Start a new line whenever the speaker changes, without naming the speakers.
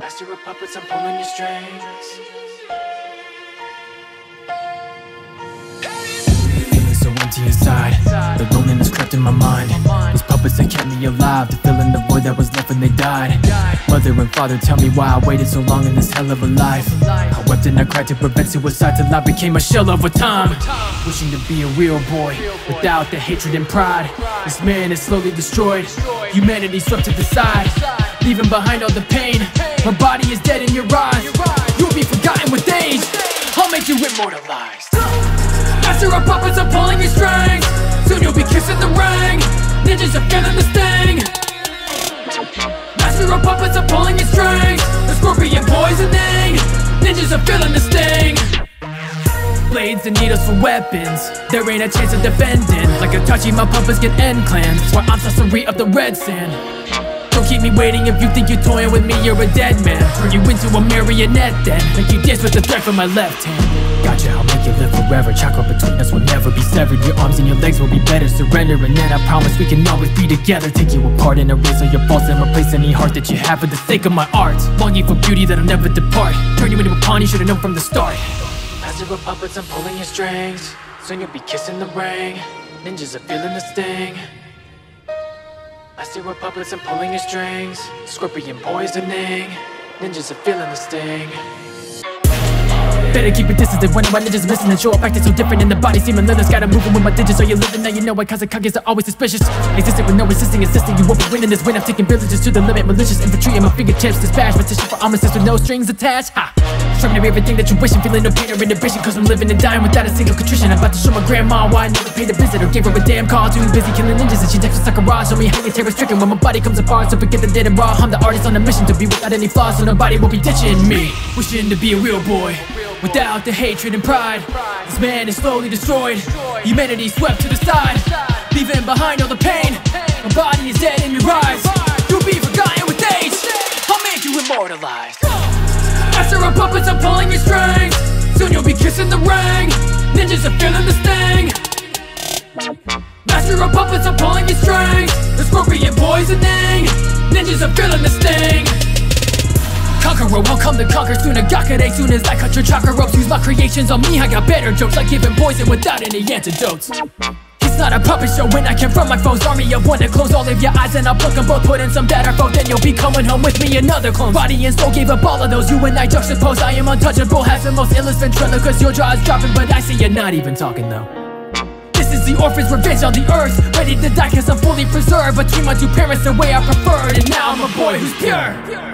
Master of puppets, I'm pulling your strings. Feeling so empty inside. The loneliness crept in my mind. Those puppets that kept me alive, to fill in the void that was left when they died. Mother and father, tell me why I waited so long in this hell of a life. I wept and I cried to prevent suicide till I became a shell of a time. Wishing to be a real boy without the hatred and pride. This man is slowly destroyed. Humanity swept to the side, leaving behind all the pain. My body is dead in your eyes. You'll be forgotten with age. I'll make you immortalized. Master of puppets, I'm pulling your strings. Soon you'll be kissing the ring. Ninjas are feeling the sting. Master of puppets, I'm pulling your strings. The scorpion poisoning. Ninjas are feeling the sting. Blades and needles for weapons. There ain't a chance of defending. Like a Itachi, my puppets can end clans. Why I'm Sasori of the red sand. Don't keep me waiting if you think you're toying with me, you're a dead man. Turn you into a marionette then. Make you dance with the threat from my left hand. Gotcha, I'll make you live forever. Chakra between us will never be severed. Your arms and your legs will be better. Surrender, and then I promise we can always be together. Take you apart and erase all your faults and replace any heart that you have for the sake of my art. Longing for beauty that'll never depart. Turn you into a pawn you should've known from the start. Master of puppets, I'm pulling your strings. Soon you'll be kissing the ring. Ninjas are feeling the sting. Master of puppets, I'm pulling your strings. Scorpion poisoning. Ninjas are feeling the sting. Better keep it distant when my ninjas missing. And show up acting so different in the body. Seeming little gotta moving with my digits. So you living now you know why. Kazekages are always suspicious. Existing with no resisting insisting you won't be winning this win. I'm taking villages to the limit. Malicious infantry in my fingertips. Dispatch petition for armistice with no strings attached. Ha To be everything that you wish and feeling no pain or inhibition Cause I'm living and dying without a single contrition. I'm about to show my grandma why I never paid a visit Or gave her a damn call Too busy killing ninjas and she texts with Sakurai Show me how you terror stricken when my body comes apart. So forget the dead and raw. I'm the artist on a mission to be without any flaws So nobody will be ditching me. Wishing to be a real boy Without the hatred and pride. This man is slowly destroyed. Humanity swept to the side Leaving behind all the pain. My body is dead in your eyes Puppets, I'm pulling your strings. Soon you'll be kissing the ring. Ninjas are feeling the sting Master of puppets, I'm pulling your strings. The scorpion poisoning Ninjas are feeling the sting Conqueror, I'll come to conquer soon. A Agakare, soon as I cut your chakra ropes. Use my creations on me, I got better jokes. Like giving poison without any antidotes not a puppet show when I confront my foes Army of one to close all of your eyes And I'll pluck them both, put in some better foe Then you'll be coming home with me, another clone. Body and soul gave up all of those You and I juxtapose, I am untouchable Has the most illest ventriloquist Your jaw is dropping, but I see you're not even talking though. This is the orphan's revenge on the earth Ready to die cause I'm fully preserved. Between my two parents the way I preferred And now I'm a boy who's pure